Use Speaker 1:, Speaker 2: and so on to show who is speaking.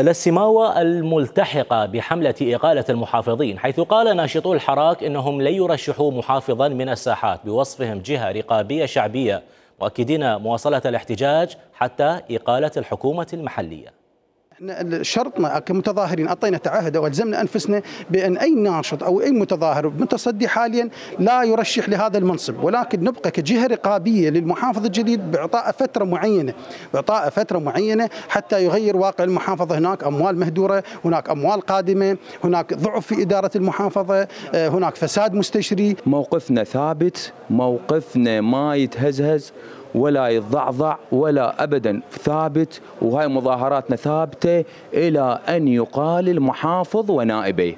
Speaker 1: السماوة الملتحقة بحملة إقالة المحافظين حيث قال ناشطو الحراك إنهم لن يرشحوا محافظا من الساحات بوصفهم جهة رقابية شعبية مؤكدين مواصلة الاحتجاج حتى إقالة الحكومة المحلية.
Speaker 2: إحنا شرطنا كمتظاهرين أعطينا تعهد وألزمنا أنفسنا بأن أي ناشط أو أي متظاهر متصدي حاليا لا يرشح لهذا المنصب. ولكن نبقى كجهة رقابية للمحافظ الجديد بإعطاء فترة معينة بإعطاء فترة معينة حتى يغير واقع المحافظة. هناك أموال مهدورة هناك أموال قادمة هناك ضعف في إدارة المحافظة هناك فساد مستشري.
Speaker 3: موقفنا ثابت موقفنا ما يتهزهز ولا يتضعضع ولا ابدا ثابت وهاي مظاهراتنا ثابتة إلى أن يقال المحافظ ونائبيه